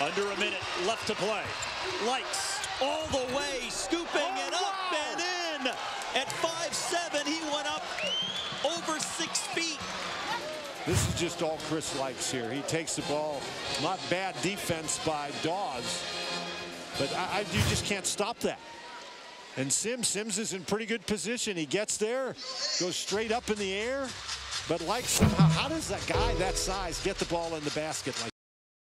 Under a minute left to play. Lykes all the way, scooping oh, it up wow. and in. At 5'7", he went up over six feet. This is just all Chris Lykes here. He takes the ball. Not bad defense by Dawes. But I, I, you just can't stop that. And Sims, Sims is in pretty good position. He gets there, goes straight up in the air. But like somehow, how does that guy that size get the ball in the basket like